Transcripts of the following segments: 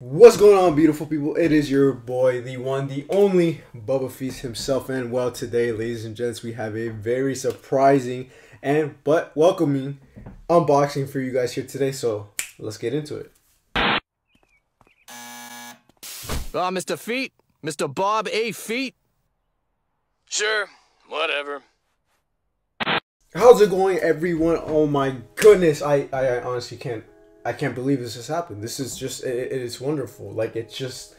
What's going on, beautiful people? It is your boy, the one, the only Buba Feet himself. And well, today, ladies and gents, we have a very surprising and but welcoming unboxing for you guys here today. So let's get into it. Ah, Mr. Feet? Mr. Bob A. Feet? Sure, whatever. How's it going, everyone? Oh my goodness, I, I, I honestly can't I can't believe this has happened. This is just it, it is wonderful. Like it's just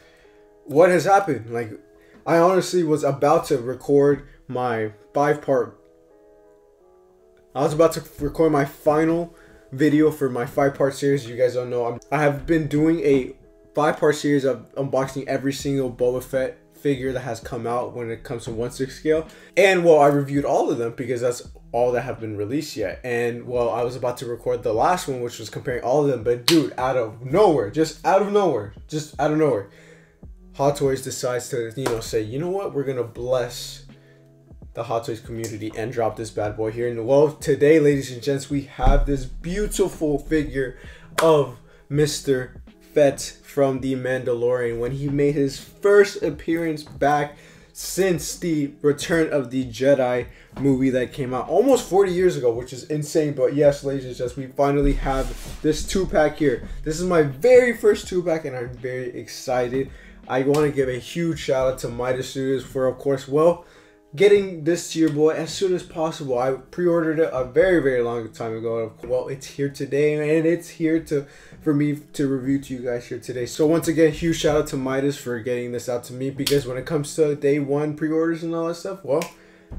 what has happened. Like I honestly was about to record my five part. I was about to record my final video for my five part series. You guys don't know. I'm, I have been doing a five part series of unboxing every single Boba Fett figure that has come out when it comes to 1 6 scale. And well, I reviewed all of them because that's all that have been released yet. And well, I was about to record the last one, which was comparing all of them, but dude, out of nowhere, just out of nowhere, just out of nowhere, Hot Toys decides to, you know, say, you know what, we're gonna bless the Hot Toys community and drop this bad boy here. And well, today, ladies and gents, we have this beautiful figure of Mr. Fett from The Mandalorian when he made his first appearance back since the Return of the Jedi movie that came out almost 40 years ago, which is insane. But yes, ladies and gents, we finally have this two pack here. This is my very first two pack, and I'm very excited. I want to give a huge shout out to Midas Studios for, of course, well, getting this to your boy as soon as possible. I pre-ordered it a very very long time ago. Well, it's here today and it's here to for me to review to you guys here today. So once again, huge shout out to Midas for getting this out to me because when it comes to day one pre-orders and all that stuff, well,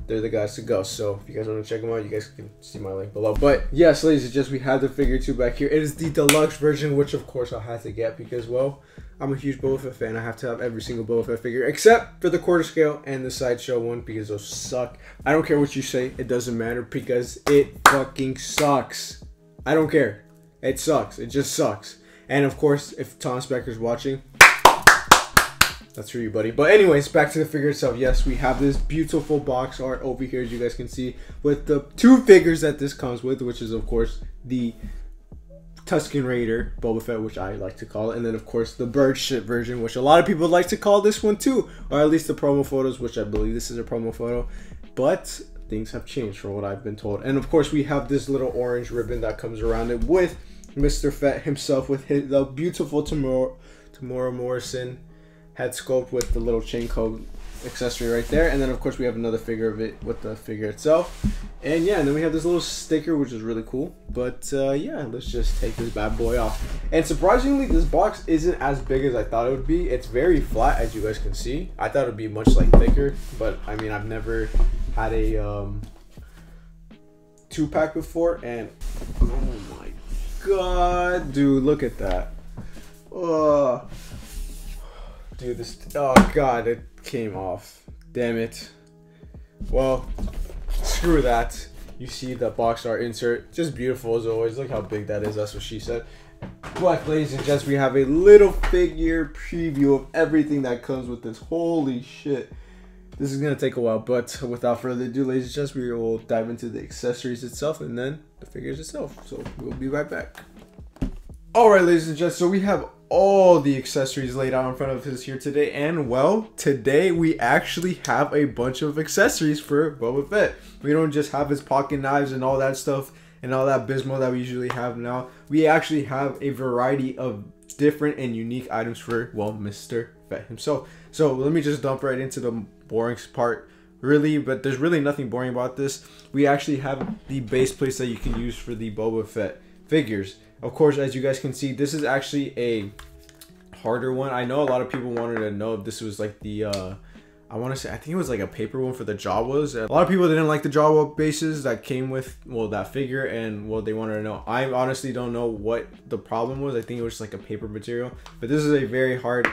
they're the guys to go. So if you guys want to check them out, you guys can see my link below. But yes, ladies and gents, we have the figure two back here. It is the deluxe version, which of course I had to get because well, I'm a huge Boba Fett fan. I have to have every single Boba Fett figure except for the quarter scale and the sideshow one because those suck. I don't care what you say, it doesn't matter because it fucking sucks. I don't care. It sucks. It just sucks. And of course, if Thomas Becker's watching, that's for you, buddy. But anyways, back to the figure itself. Yes, we have this beautiful box art over here, as you guys can see, with the two figures that this comes with, which is of course the Tusken Raider Boba Fett, which I like to call it, and then of course the bird shit version, which a lot of people like to call this one too, or at least the promo photos, which I believe this is a promo photo. But things have changed from what I've been told, and of course we have this little orange ribbon that comes around it with Mr. Fett himself, with his the beautiful Temuera, Temuera Morrison head sculpt with the little chain code accessory right there. And then of course we have another figure of it with the figure itself. And yeah and then we have this little sticker which is really cool. But uh, yeah let's just take this bad boy off. And surprisingly this box isn't as big as i thought it would be. It's very flat as you guys can see. I thought it would be much like thicker. But i mean i've never had a um, two pack before. And oh my god dude look at that. Oh dude this oh god it came off. Damn it. Well, screw that. You see the box art insert. Just beautiful as always. Look how big that is. That's what she said. But, ladies and gents, we have a little figure preview of everything that comes with this. Holy shit. This is going to take a while, but without further ado, ladies and gents, we will dive into the accessories itself and then the figures itself. So, we'll be right back. Alright, ladies and gents, so we have all the accessories laid out in front of us here today. And well, today we actually have a bunch of accessories for Boba Fett. We don't just have his pocket knives and all that stuff and all that bismo that we usually have now. We actually have a variety of different and unique items for, well, Mr. Fett himself. So let me just dump right into the boring part really but there's really nothing boring about this we actually have the base plates that you can use for the Boba Fett figures of course, as you guys can see, this is actually a harder one. I know a lot of people wanted to know if this was like the, uh, I want to say, I think it was like a paper one for the Jawas. A lot of people didn't like the Jawa bases that came with, well, that figure, and well, they wanted to know. I honestly don't know what the problem was. I think it was just like a paper material, but this is a very hard,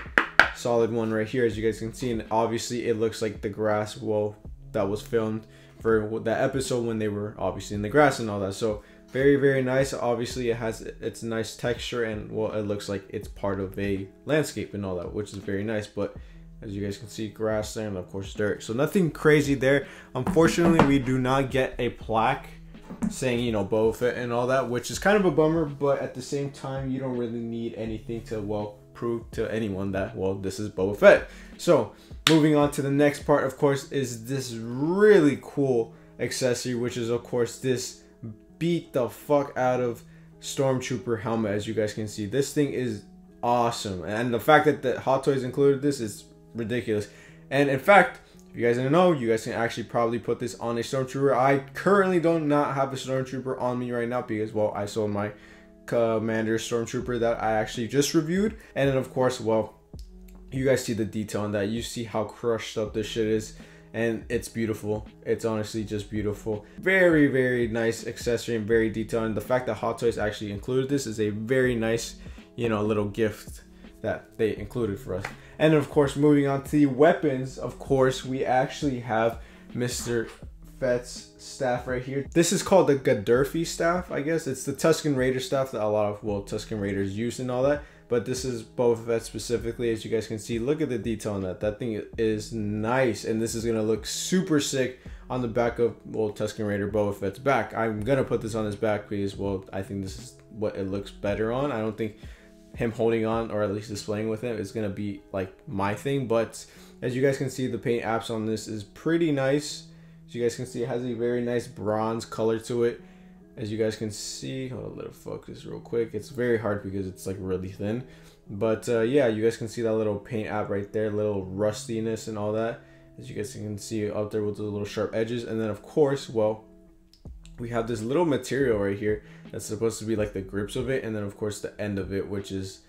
solid one right here, as you guys can see, and obviously it looks like the grass, well, that was filmed for that episode when they were obviously in the grass and all that. So very very nice. Obviously it has its nice texture and well it looks like it's part of a landscape and all that which is very nice. But as you guys can see grass there and of course dirt. So nothing crazy there. Unfortunately we do not get a plaque saying you know Boba Fett and all that which is kind of a bummer. But at the same time you don't really need anything to well prove to anyone that well this is Boba Fett. So moving on to the next part, of course, is this really cool accessory, which is of course this beat the fuck out of stormtrooper helmet. As you guys can see, this thing is awesome, and the fact that the Hot Toys included this is ridiculous. And in fact, if you guys didn't know, you guys can actually probably put this on a stormtrooper. I currently do not have a stormtrooper on me right now because well, I sold my commander stormtrooper that I actually just reviewed, and then of course, well, you guys see the detail on that. You see how crushed up this shit is and it's beautiful. It's honestly just beautiful. Very, very nice accessory and very detailed. And the fact that Hot Toys actually included this is a very nice, you know, little gift that they included for us. And of course, moving on to the weapons, of course, we actually have Mr. Fett's staff right here. This is called the gaderffii staff, I guess. It's the Tusken Raider staff that a lot of, well, Tusken Raiders use and all that but this is Boba Fett specifically as you guys can see. Look at the detail on that. That thing is nice and this is gonna look super sick on the back of well Tusken Raider Boba Fett's back. I'm gonna put this on his back because well I think this is what it looks better on. I don't think him holding on or at least displaying with him is gonna be like my thing. But as you guys can see the paint apps on this is pretty nice. As you guys can see it has a very nice bronze color to it as you guys can see hold a little focus real quick. It's very hard because it's like really thin. But uh, yeah you guys can see that little paint app right there little rustiness and all that. As you guys can see up there with the little sharp edges. And then of course well we have this little material right here that's supposed to be like the grips of it. And then of course the end of it which is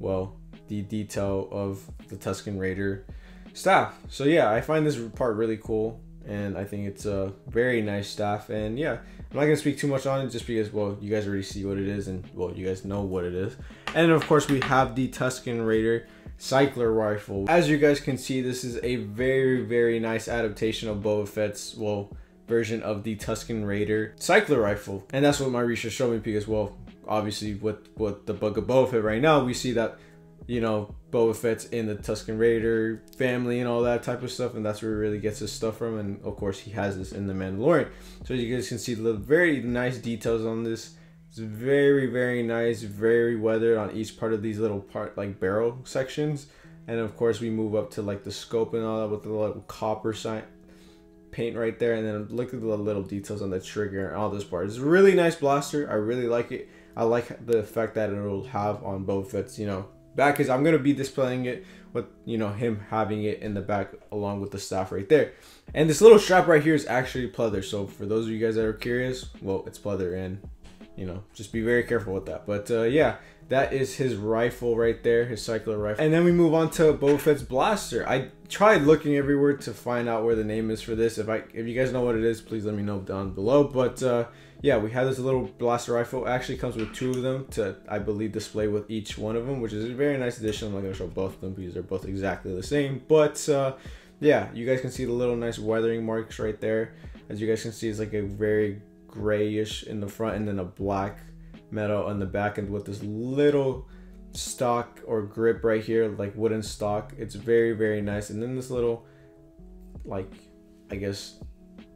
well the detail of the Tusken Raider staff. So yeah I find this part really cool. And I think it's a very nice staff. And yeah I'm not gonna speak too much on it just because well you guys already see what it is and well you guys know what it is. And of course we have the Tusken Raider cycler rifle. As you guys can see this is a very very nice adaptation of Boba Fett's well version of the Tusken Raider cycler rifle. And that's what my research showed me because well obviously with what the book of Boba Fett right now we see that you know, Boba Fett's in the Tusken Raider family and all that type of stuff, and that's where he really gets his stuff from. And of course, he has this in the Mandalorian. So you guys can see the very nice details on this. It's very, very nice, very weathered on each part of these little part like barrel sections. And of course, we move up to like the scope and all that with the little copper sign paint right there. And then look at the little details on the trigger and all this part. It's a really nice blaster. I really like it. I like the effect that it'll have on Boba Fett's, you know, back because I'm gonna be displaying it with you know him having it in the back along with the staff right there. And this little strap right here is actually pleather. So for those of you guys that are curious, well, it's pleather and you know just be very careful with that. But uh, yeah, that is his rifle right there, his cycler rifle. And then we move on to Boba Fett's blaster. I tried looking everywhere to find out where the name is for this. If I if you guys know what it is, please let me know down below. But uh, yeah, we have this little blaster rifle. It actually comes with two of them to, I believe, display with each one of them, which is a very nice addition. I'm not going to show both of them because they're both exactly the same. But uh, yeah, you guys can see the little nice weathering marks right there. As you guys can see, it's like a very grayish in the front and then a black metal on the back end with this little stock or grip right here, like wooden stock. It's very, very nice. And then this little, like, I guess,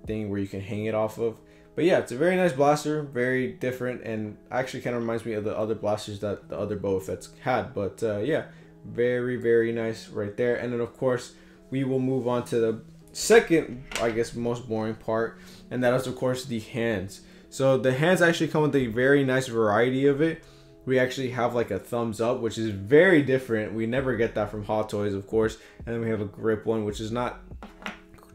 thing where you can hang it off of but yeah, it's a very nice blaster, very different, and actually kind of reminds me of the other blasters that the other Boba Fett's had. But uh, yeah, very, very nice right there. And then, of course, we will move on to the second, I guess, most boring part, and that is, of course, the hands. So the hands actually come with a very nice variety of it. We actually have like a thumbs up, which is very different. We never get that from Hot Toys, of course. And then we have a grip one, which is not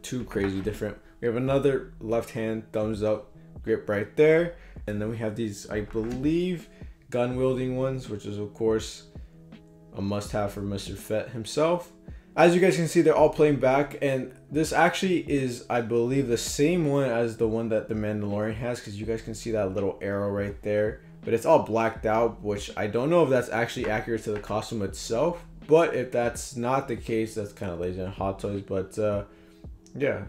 too crazy different. We have another left hand thumbs up grip right there. And then we have these, I believe, gun wielding ones, which is of course a must have for Mr. Fett himself. As you guys can see, they're all playing back, and this actually is, I believe, the same one as the one that the Mandalorian has, because you guys can see that little arrow right there. But it's all blacked out, which I don't know if that's actually accurate to the costume itself. But if that's not the case, that's kind of lazy on Hot Toys. But uh, yeah,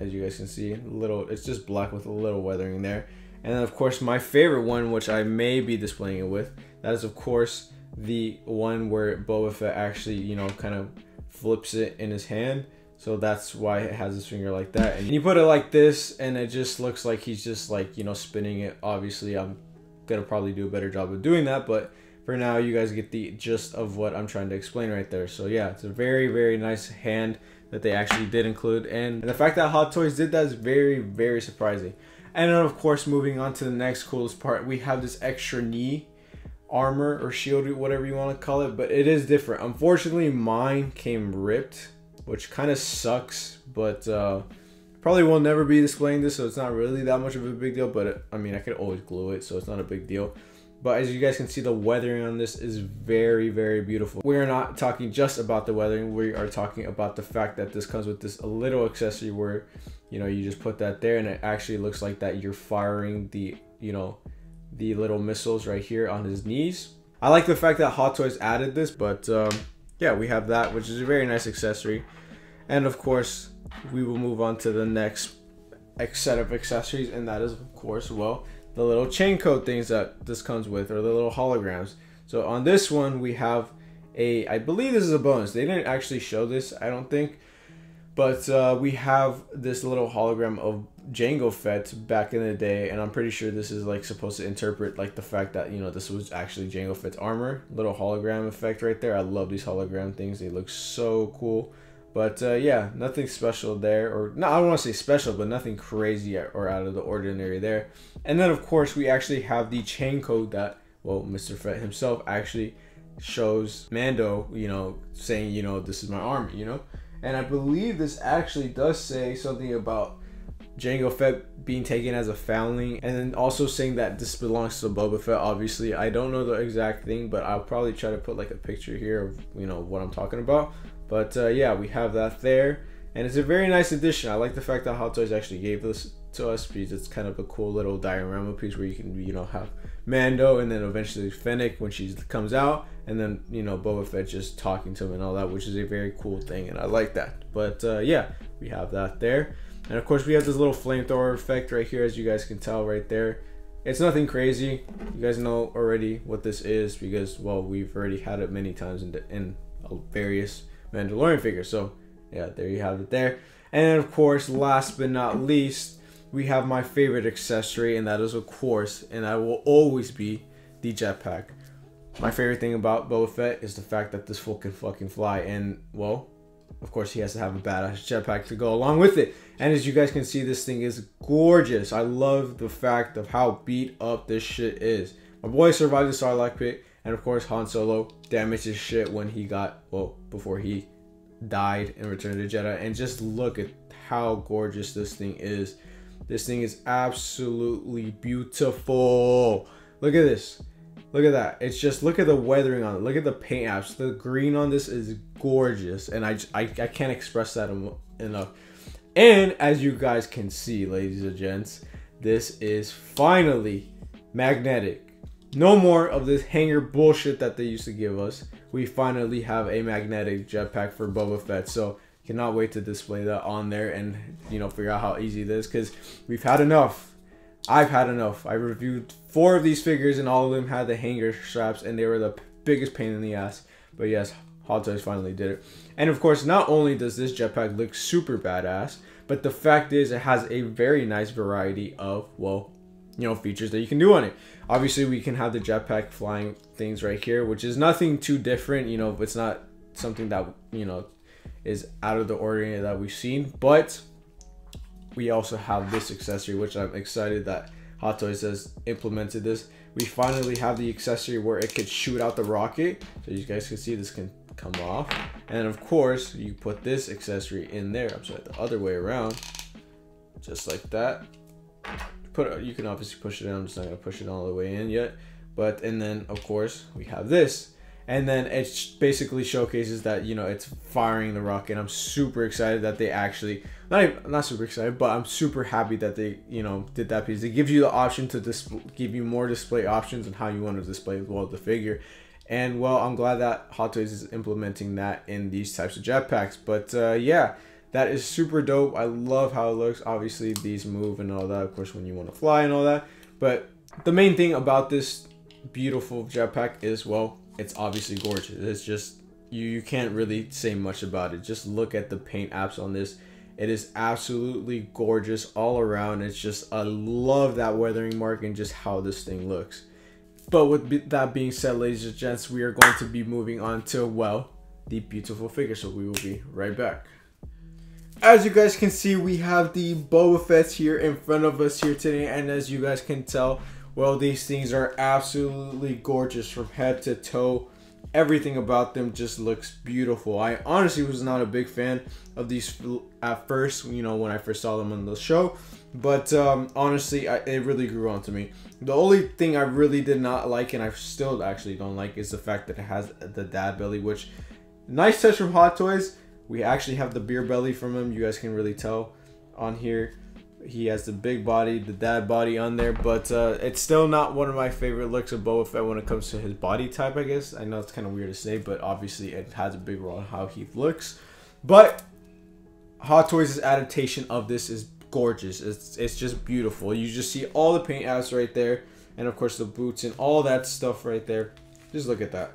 as you guys can see, a little, it's just black with a little weathering there. And then of course my favorite one, which I may be displaying it with, that is of course the one where Boba Fett actually, you know, kind of flips it in his hand. So that's why it has his finger like that. And you put it like this and it just looks like he's just like, you know, spinning it. Obviously I'm gonna probably do a better job of doing that, but for now, you guys get the gist of what I'm trying to explain right there. So yeah, it's a very, very nice hand that they actually did include. And the fact that Hot Toys did that is very, very surprising. And then of course, moving on to the next coolest part, we have this extra knee armor or shield, whatever you want to call it, but it is different. Unfortunately, mine came ripped, which kind of sucks, but uh, probably will never be displaying this, so it's not really that much of a big deal, but it, I mean, I could always glue it, so it's not a big deal. But as you guys can see, the weathering on this is very, very beautiful. We are not talking just about the weathering. We are talking about the fact that this comes with this little accessory where, you know, you just put that there and it actually looks like that you're firing the, you know, the little missiles right here on his knees. I like the fact that Hot Toys added this, but um, yeah, we have that, which is a very nice accessory. And of course, we will move on to the next set of accessories, and that is, of course, well, the little chain code things that this comes with, or the little holograms. So on this one, we have a, I believe this is a bonus. They didn't actually show this, I don't think. But uh, we have this little hologram of Jango Fett back in the day, and I'm pretty sure this is like supposed to interpret like the fact that you know this was actually Jango Fett's armor. Little hologram effect right there. I love these hologram things. They look so cool. But uh, yeah, nothing special there, or no, I don't want to say special, but nothing crazy or out of the ordinary there. And then of course we actually have the chain code that well Mr. Fett himself actually shows Mando, you know, saying you know this is my army, you know. And I believe this actually does say something about Jango Fett being taken as a foundling, and then also saying that this belongs to Boba Fett. Obviously, I don't know the exact thing, but I'll probably try to put like a picture here of you know what I'm talking about. But uh, yeah, we have that there, and it's a very nice addition. I like the fact that Hot Toys actually gave this to us because it's kind of a cool little diorama piece where you can you know have Mando and then eventually Fennec when she comes out, and then you know Boba Fett just talking to him and all that, which is a very cool thing, and I like that. But uh, yeah, we have that there, and of course we have this little flamethrower effect right here, as you guys can tell right there. It's nothing crazy. You guys know already what this is because well we've already had it many times in, in various Mandalorian figure. So yeah, there you have it there. And of course, last but not least, we have my favorite accessory, and that is of course, and that will always be the jetpack. My favorite thing about Boba Fett is the fact that this fool can fucking fly, and well, of course he has to have a badass jetpack to go along with it. And as you guys can see, this thing is gorgeous. I love the fact of how beat up this shit is. My boy survived the Sarlacc pit. And of course, Han Solo damaged his shit when he got, well, before he died in Return of the Jedi. And just look at how gorgeous this thing is. This thing is absolutely beautiful. Look at this. Look at that. It's just, look at the weathering on it. Look at the paint apps. The green on this is gorgeous. And I, I, I can't express that enough. And as you guys can see, ladies and gents, this is finally magnetic. No more of this hanger bullshit that they used to give us. We finally have a magnetic jetpack for Boba Fett. So cannot wait to display that on there and you know figure out how easy it is because we've had enough. I've had enough. I reviewed four of these figures and all of them had the hanger straps and they were the biggest pain in the ass. But yes, Hot Toys finally did it. And of course, not only does this jetpack look super badass, but the fact is it has a very nice variety of, well, you know, features that you can do on it. Obviously, we can have the jetpack flying things right here, which is nothing too different. You know, it's not something that, you know, is out of the ordinary that we've seen. But we also have this accessory, which I'm excited that Hot Toys has implemented this. We finally have the accessory where it could shoot out the rocket. So you guys can see this can come off. And of course, you put this accessory in there. I'm sorry, the other way around. Just like that put you can obviously push it in. I'm just not gonna push it all the way in yet. But and then of course we have this. And then it basically showcases that you know it's firing the rocket. I'm super excited that they actually not even, not super excited, but I'm super happy that they you know did that piece. It gives you the option to display, give you more display options and how you want to display well the figure. And well, I'm glad that Hot Toys is implementing that in these types of jetpacks. But uh, yeah, that is super dope. I love how it looks. Obviously, these move and all that, of course, when you want to fly and all that. But the main thing about this beautiful jetpack is, well, it's obviously gorgeous. It's just, you, you can't really say much about it. Just look at the paint apps on this. It is absolutely gorgeous all around. It's just, I love that weathering mark and just how this thing looks. But with that being said, ladies and gents, we are going to be moving on to, well, the beautiful figure. So we will be right back. As you guys can see, we have the Boba Fett here in front of us here today. And as you guys can tell, well, these things are absolutely gorgeous from head to toe. Everything about them just looks beautiful. I honestly was not a big fan of these at first, you know, when I first saw them on the show. But um, honestly, I, it really grew on to me. The only thing I really did not like, and I still actually don't like, is the fact that it has the dad belly, which nice touch from Hot Toys. We actually have the beer belly from him. You guys can really tell on here. He has the big body, the dad body on there, but uh, it's still not one of my favorite looks of Boba Fett when it comes to his body type, I guess. I know it's kind of weird to say, but obviously it has a big role in how he looks. But Hot Toys' adaptation of this is gorgeous. It's it's just beautiful. You just see all the paint apps right there, and of course the boots and all that stuff right there. Just look at that.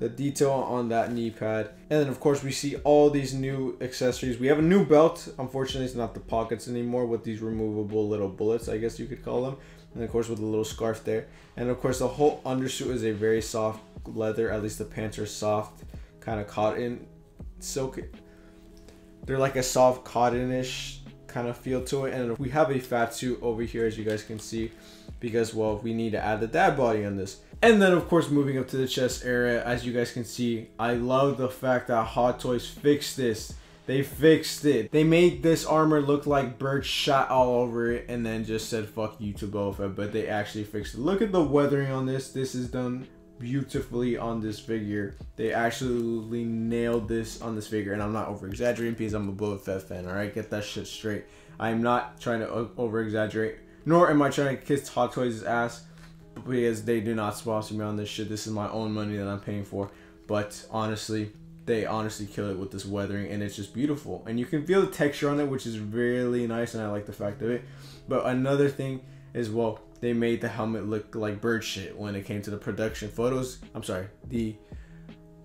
The detail on that knee pad. And then of course we see all these new accessories. We have a new belt. Unfortunately it's not the pockets anymore with these removable little bullets I guess you could call them. And of course with a little scarf there. And of course the whole undersuit is a very soft leather. At least the pants are soft. Kind of cotton silk. They're like a soft cottonish kind of feel to it. And we have a fat suit over here, as you guys can see, because, well, we need to add the dad body on this. And then, of course, moving up to the chest area, as you guys can see, I love the fact that Hot Toys fixed this. They fixed it. They made this armor look like birds shot all over it and then just said fuck you to Boba but they actually fixed it. Look at the weathering on this. This is done beautifully on this figure. They actually nailed this on this figure, and I'm not over exaggerating because I'm a Boba Fett fan. All right, get that shit straight. I'm not trying to over exaggerate, nor am I trying to kiss Hot Toys' ass because they do not sponsor me on this shit. This is my own money that I'm paying for. But honestly, they honestly kill it with this weathering, and it's just beautiful. And you can feel the texture on it, which is really nice, and I like the fact of it. But another thing is, well, they made the helmet look like bird shit when it came to the production photos. I'm sorry, the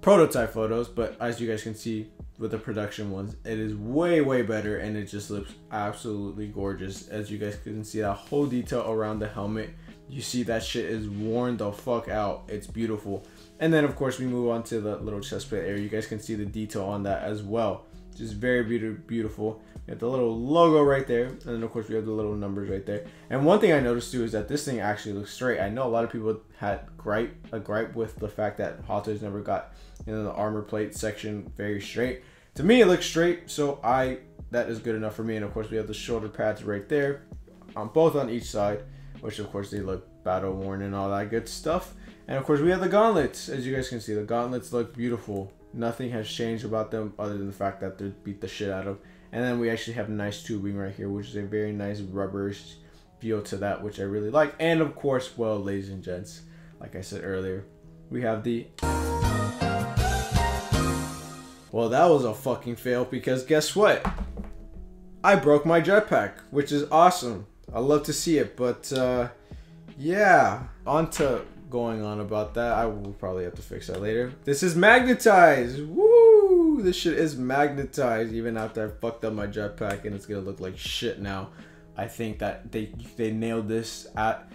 prototype photos, but as you guys can see with the production ones, it is way, way better and it just looks absolutely gorgeous. As you guys can see that whole detail around the helmet. You see that shit is worn the fuck out. It's beautiful. And then of course we move on to the little chest plate area. You guys can see the detail on that as well. Just very beautiful. We have the little logo right there, and then of course we have the little numbers right there. And one thing I noticed too is that this thing actually looks straight. I know a lot of people had gripe a gripe with the fact that Hot Toys never got you know the armor plate section very straight. To me, it looks straight, so I that is good enough for me. And of course, we have the shoulder pads right there, on both on each side, which of course they look battle worn and all that good stuff. And of course, we have the gauntlets. As you guys can see, the gauntlets look beautiful. Nothing has changed about them other than the fact that they beat the shit out of. And then we actually have nice tubing right here, which is a very nice rubber feel to that, which I really like. And of course, well, ladies and gents, like I said earlier, we have the... Well, that was a fucking fail because guess what? I broke my jetpack, which is awesome. I love to see it, but uh, yeah, on to going on about that. I will probably have to fix that later. This is magnetized. Woo! This shit is magnetized even after I fucked up my jetpack and it's gonna look like shit now. I think that they they nailed this at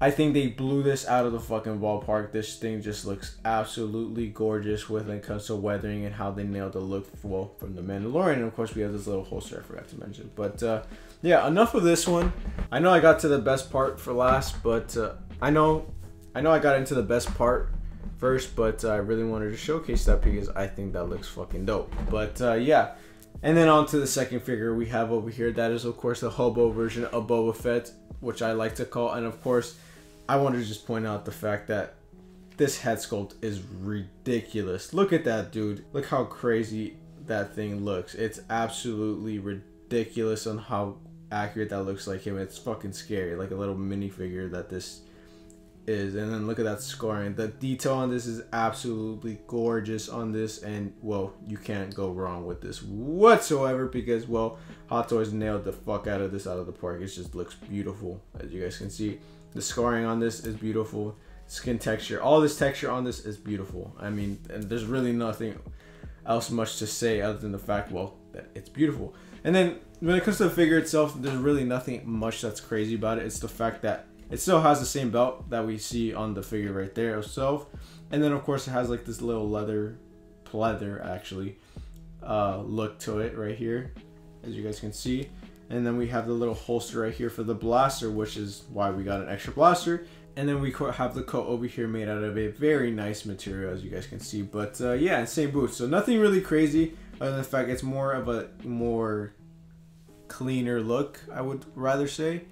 I think they blew this out of the fucking ballpark. This thing just looks absolutely gorgeous when it comes to weathering and how they nailed the look well from the Mandalorian. And of course, we have this little holster I forgot to mention. But uh, yeah, enough of this one. I know I got to the best part for last, but uh, I know I know I got into the best part first, but uh, I really wanted to showcase that because I think that looks fucking dope. But uh, yeah, and then on to the second figure we have over here. That is of course the hobo version of Boba Fett, which I like to call. And of course, I wanted to just point out the fact that this head sculpt is ridiculous. Look at that dude. Look how crazy that thing looks. It's absolutely ridiculous on how accurate that looks like him. It's fucking scary. Like a little minifigure that this is. And then look at that scoring. The detail on this is absolutely gorgeous on this and well you can't go wrong with this whatsoever because well hot toys nailed the fuck out of this out of the park. It just looks beautiful as you guys can see. The scoring on this is beautiful. Skin texture all this texture on this is beautiful. I mean and there's really nothing else much to say other than the fact well that it's beautiful. And then when it comes to the figure itself there's really nothing much that's crazy about it it's the fact that It still has the same belt that we see on the figure right there itself. And then of course it has like this little leather, leather actually, uh, look to it right here, as you guys can see. And then we have the little holster right here for the blaster, which is why we got an extra blaster. And then we have the coat over here made out of a very nice material, as you guys can see. But uh, yeah, same boots. So nothing really crazy, other than the fact it's more of a more cleaner look, I would rather say.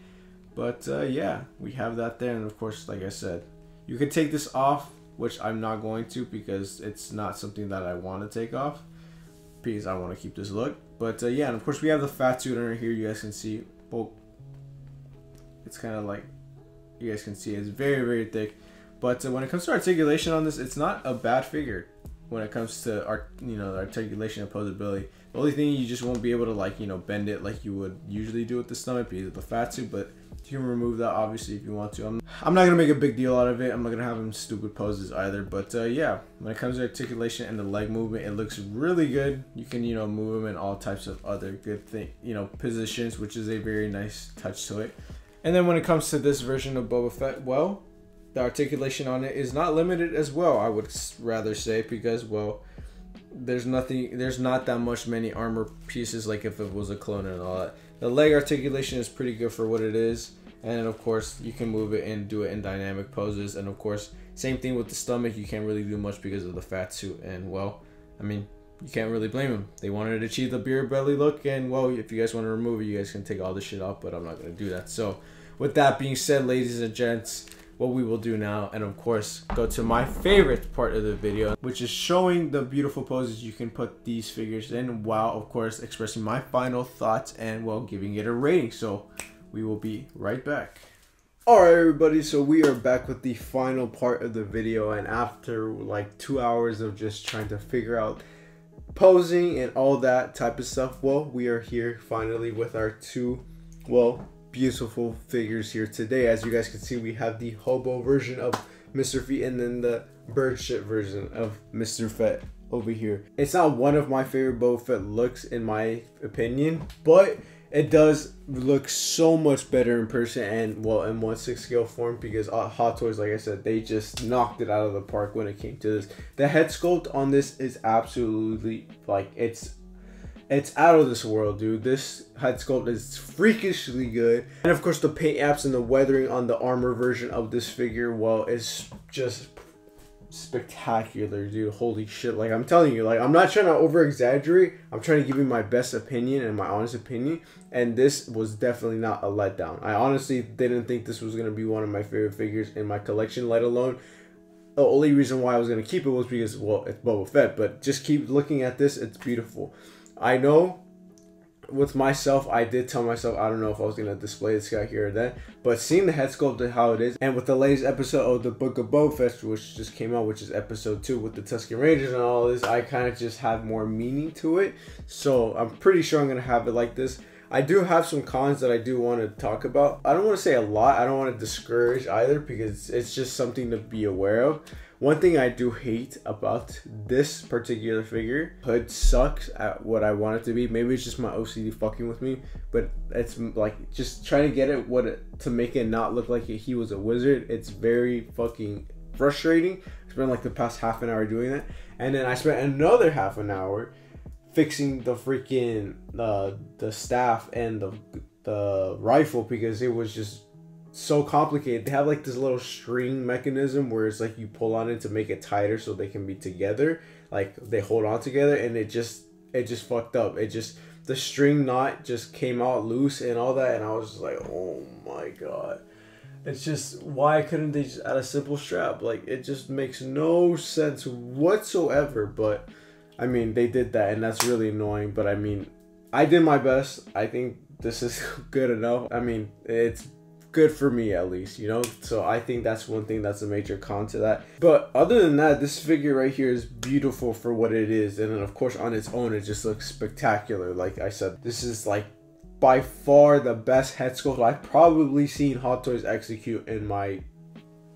But uh, yeah, we have that there. And of course, like I said, you can take this off, which I'm not going to because it's not something that I want to take off. Because I want to keep this look. But uh, yeah, and of course we have the fat suit under here. You guys can see. Well, it's kind of like you guys can see it's very very thick. But uh, when it comes to articulation on this, it's not a bad figure. When it comes to art, you know, articulation and posability, the only thing you just won't be able to like you know bend it like you would usually do with the stomach because of the fat suit. But you can remove that obviously if you want to. I'm, I'm not gonna make a big deal out of it. I'm not gonna have them stupid poses either. But uh, yeah, when it comes to articulation and the leg movement, it looks really good. You can you know move them in all types of other good thing you know positions, which is a very nice touch to it. And then when it comes to this version of Boba Fett, well, the articulation on it is not limited as well. I would rather say because well there's nothing there's not that much many armor pieces like if it was a clone and all that the leg articulation is pretty good for what it is and of course you can move it and do it in dynamic poses and of course same thing with the stomach you can't really do much because of the fat suit and well i mean you can't really blame them they wanted to achieve the beer belly look and well if you guys want to remove it you guys can take all this shit off but i'm not going to do that so with that being said ladies and gents what we will do now and of course go to my favorite part of the video which is showing the beautiful poses you can put these figures in while of course expressing my final thoughts and well giving it a rating. So we will be right back. Alright everybody, so we are back with the final part of the video and after like two hours of just trying to figure out posing and all that type of stuff, well, we are here finally with our two, well, beautiful figures here today. As you guys can see, we have the hobo version of Mr. Feet and then the bird shit version of Mr. Fett over here. It's not one of my favorite Boba Fett looks in my opinion, but it does look so much better in person and well in 1 6 scale form because uh, Hot Toys, like I said, they just knocked it out of the park when it came to this. The head sculpt on this is absolutely like it's it's out of this world, dude. This head sculpt is freakishly good. And of course, the paint apps and the weathering on the armor version of this figure, well, it's just spectacular, dude. Holy shit. Like, I'm telling you, like, I'm not trying to over exaggerate. I'm trying to give you my best opinion and my honest opinion. And this was definitely not a letdown. I honestly didn't think this was going to be one of my favorite figures in my collection, let alone the only reason why I was going to keep it was because, well, it's Boba Fett. But just keep looking at this. It's beautiful. I know with myself, I did tell myself I don't know if I was gonna display this guy here or that, but seeing the head sculpt and how it is, and with the latest episode of the Book of Boba Fett, which just came out, which is episode two with the Tusken Rangers and all this, I kind of just have more meaning to it. So I'm pretty sure I'm gonna have it like this. I do have some cons that I do want to talk about. I don't want to say a lot. I don't want to discourage either because it's just something to be aware of. One thing I do hate about this particular figure, Hood sucks at what I want it to be. Maybe it's just my OCD fucking with me, but it's like just trying to get it what it, to make it not look like he was a wizard. It's very fucking frustrating. I spent like the past half an hour doing that, and then I spent another half an hour fixing the freaking uh, the staff and the the rifle because it was just so complicated. They have like this little string mechanism where it's like you pull on it to make it tighter so they can be together. Like they hold on together and it just it just fucked up. It just the string knot just came out loose and all that and I was just like, "Oh my god." It's just why couldn't they just add a simple strap? Like it just makes no sense whatsoever, but I mean, they did that and that's really annoying, but I mean, I did my best. I think this is good enough. I mean, it's good for me at least, you know? So I think that's one thing that's a major con to that. But other than that, this figure right here is beautiful for what it is. And then of course on its own, it just looks spectacular. Like I said, this is like by far the best head sculpt I've probably seen Hot Toys execute in my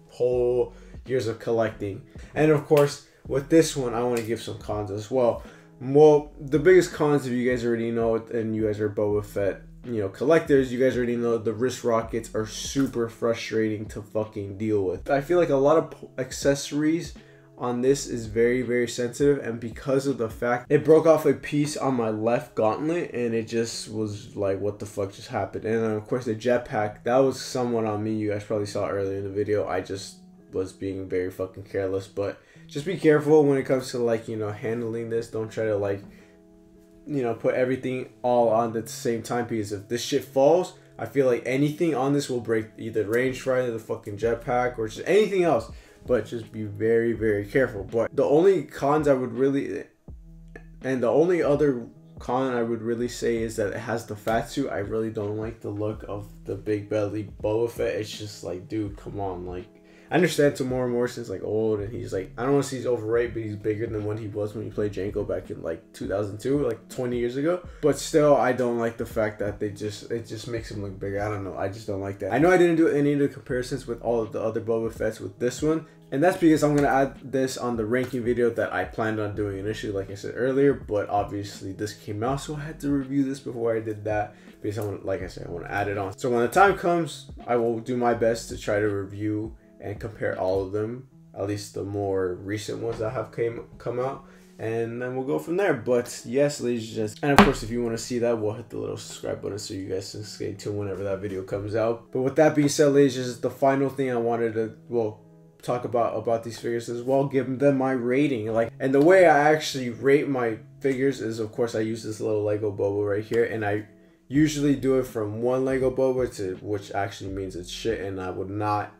whole years of collecting. And of course, with this one, I want to give some cons as well. Well, the biggest cons, if you guys already know, it and you guys are Boba Fett you know collectors, you guys already know the wrist rockets are super frustrating to fucking deal with. I feel like a lot of accessories on this is very very sensitive and because of the fact it broke off a piece on my left gauntlet and it just was like what the fuck just happened? And of course the jetpack that was somewhat on me. You guys probably saw earlier in the video. I just was being very fucking careless but just be careful when it comes to like you know handling this. Don't try to like you know put everything all on the same time because if this shit falls i feel like anything on this will break either rangefinder the fucking jetpack or just anything else. But just be very very careful. But the only cons i would really and the only other con i would really say is that it has the fat suit. I really don't like the look of the big belly boba fett. It's just like dude come on like I understand Temuera Morrison's like old and he's like I don't want to say he's overrated, but he's bigger than what he was when he played Jango back in like 2002, like 20 years ago. But still, I don't like the fact that they just it just makes him look bigger. I don't know. I just don't like that. I know I didn't do any of the comparisons with all of the other Boba Fett's with this one, and that's because I'm gonna add this on the ranking video that I planned on doing initially, like I said earlier. But obviously this came out, so I had to review this before I did that because I want, like I said, I want to add it on. So when the time comes, I will do my best to try to review and compare all of them, at least the more recent ones that have came come out, and then we'll go from there. But yes, ladies and gents, and of course, if you want to see that, we'll hit the little subscribe button so you guys can stay tuned whenever that video comes out. But with that being said, ladies and gents, the final thing I wanted to well talk about about these figures as well give them my rating like and the way i actually rate my figures is of course i use this little lego boba right here and i usually do it from one lego boba to which actually means it's shit and i would not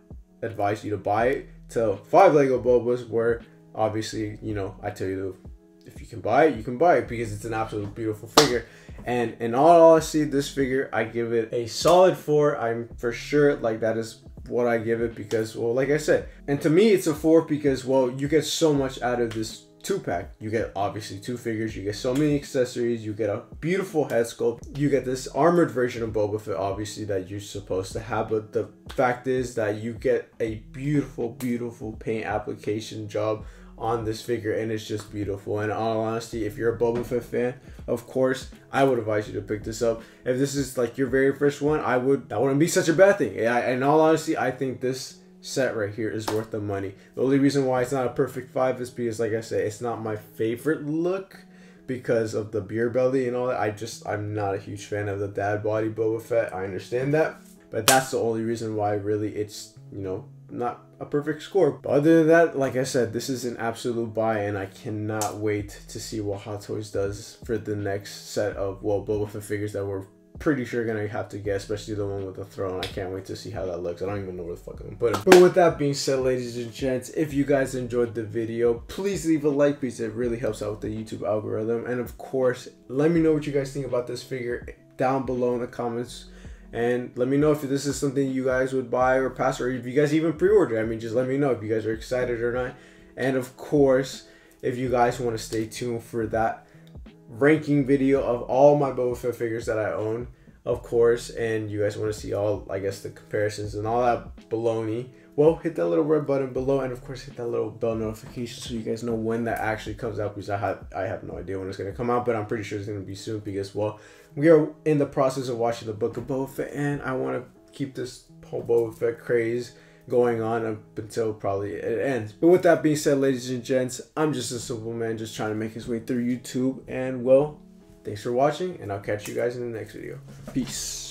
advise you to buy it to five Lego Bobas where obviously, you know, I tell you if you can buy it, you can buy it because it's an absolutely beautiful figure. And in all honesty, this figure, I give it a solid four. I'm for sure like that is what I give it because, well, like I said, and to me, it's a four because, well, you get so much out of this two pack. You get obviously two figures, you get so many accessories, you get a beautiful head sculpt, you get this armored version of Boba Fett, obviously, that you're supposed to have. But the fact is that you get a beautiful, beautiful paint application job on this figure and it's just beautiful. And all honesty if you're a Boba Fett fan of course I would advise you to pick this up. If this is like your very first one I would that wouldn't be such a bad thing. Yeah, in all honesty I think this set right here is worth the money. The only reason why it's not a perfect five is because, like I said, it's not my favorite look because of the beer belly and all that. I just I'm not a huge fan of the dad body Boba Fett. I understand that, but that's the only reason why really it's you know not a perfect score. But other than that, like I said, this is an absolute buy, and I cannot wait to see what Hot Toys does for the next set of well Boba Fett figures that we're pretty sure gonna have to get, especially the one with the throne. I can't wait to see how that looks. I don't even know where the fuck I'm gonna put it. But with that being said, ladies and gents, if you guys enjoyed the video, please leave a like because it really helps out with the YouTube algorithm. And of course, let me know what you guys think about this figure down below in the comments. And let me know if this is something you guys would buy or pass, or if you guys even pre-order. I mean, just let me know if you guys are excited or not. And of course, if you guys want to stay tuned for that ranking video of all my Boba Fett figures that I own, of course, and you guys want to see all, I guess, the comparisons and all that baloney, well, hit that little red button below, and of course, hit that little bell notification so you guys know when that actually comes out. Because I have, I have no idea when it's gonna come out, but I'm pretty sure it's gonna be soon. Because well, we are in the process of watching the Book of Boba Fett, and I want to keep this whole Boba Fett craze going on up until probably it ends. But with that being said, ladies and gents, I'm just a simple man just trying to make his way through YouTube. And well, thanks for watching, and I'll catch you guys in the next video. Peace.